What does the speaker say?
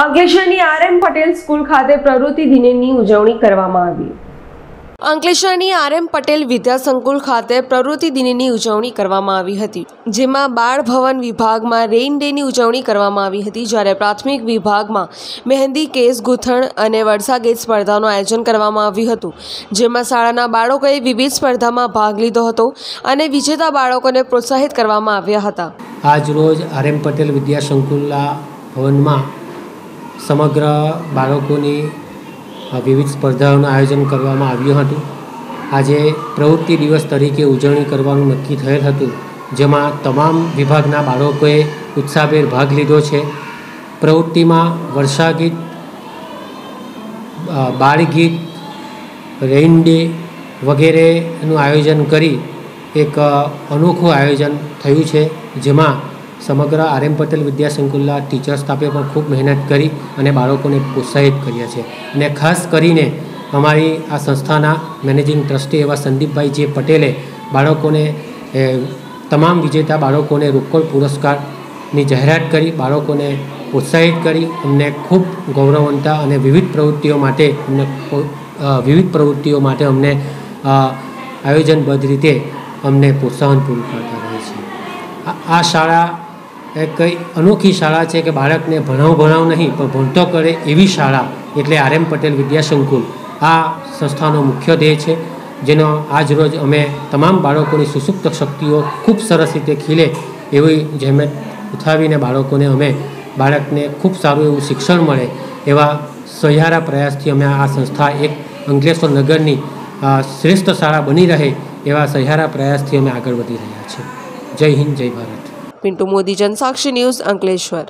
અંકલેશ્વરની R M Patel school ખાતે પ્રવૃત્તિ દિનની ઉજવણી કરવામાં આવી. અંકલેશ્વરની આર એમ પટેલ વિદ્યા સંકુલ ખાતે પ્રવૃત્તિ દિનની ઉજવણી કરવામાં આવી હતી જેમાં બાળ ભવન વિભાગમાં રેઇન ડેની ઉજવણી કરવામાં આવી હતી જ્યારે પ્રાથમિક વિભાગમાં મહેંદી કેસ ગૂંથણ અને વરસાગીત સ્પર્ધાનું આયોજન કરવામાં આવ્યું હતું જેમાં શાળાના બાળકોએ વિવિધ સ્પર્ધામાં ભાગ લીધો હતો અને વિજેતા બાળકોને પ્રોત્સાહિત કરવામાં આવ્યા હતા. આજ રોજ આર એમ પટેલ વિદ્યા સંકુલના ભવનમાં સમગ્ર બાળકોની વિવિધ સ્પર્ધાઓનું આયોજન કરવામાં આવ્યું હતું. આજે પ્રવૃત્તિ દિવસ તરીકે ઉજવણી કરવાનું નક્કી થયેલ હતું, જેમાં તમામ વિભાગના બાળકોએ ઉત્સાહભેર ભાગ લીધો છે. પ્રવૃત્તિમાં વર્ષાગીત બાળગીત રેઇન ડે વગેરેનું આયોજન કરી એક અનોખું આયોજન થયું છે, જેમાં સમગ્ર આર એમ પટેલ વિદ્યા સંકુલના ટીચર સ્ટાફે પણ ખૂબ મહેનત કરી અને બાળકોને પ્રોત્સાહિત કર્યા છે. અને ખાસ કરીને અમારી આ સંસ્થાના મેનેજિંગ ટ્રસ્ટી એવા સંદીપભાઈ જે પટેલે બાળકોને તમામ વિજેતા બાળકોને રોકડ પુરસ્કારની જાહેરાત કરી, બાળકોને પ્રોત્સાહિત કરી અમને ખૂબ ગૌરવવંતા અને વિવિધ પ્રવૃત્તિઓ માટે અમને વિવિધ પ્રવૃત્તિઓ માટે અમને આયોજનબદ્ધ રીતે અમને પ્રોત્સાહન પૂરું પાડતા રહે છે. આ- શાળા કંઈ અનોખી શાળા છે કે બાળકને ભણાવ ભણાવ નહીં, પણ ભણતો કરે એવી શાળા એટલે આર એમ પટેલ વિદ્યા સંકુલ. આ સંસ્થાનો મુખ્ય ધ્યેય છે, જેનો આજ રોજ અમે તમામ બાળકોની સુસુપ્ત શક્તિઓ ખૂબ સરસ રીતે ખીલે એવી જેમ ઉઠાવીને બાળકોને અમે બાળકને ખૂબ સારું એવું શિક્ષણ મળે એવા સહિયારા પ્રયાસથી અમે આ સંસ્થા એક અંકલેશ્વર નગરની શ્રેષ્ઠ શાળા બની રહે એવા સહિયારા પ્રયાસથી અમે આગળ વધી રહ્યા છીએ. જય હિન્દ, જય ભારત. પિન્ટુ મોદી જનસાક્ષી ન્યૂઝ અંકલેશ્વર.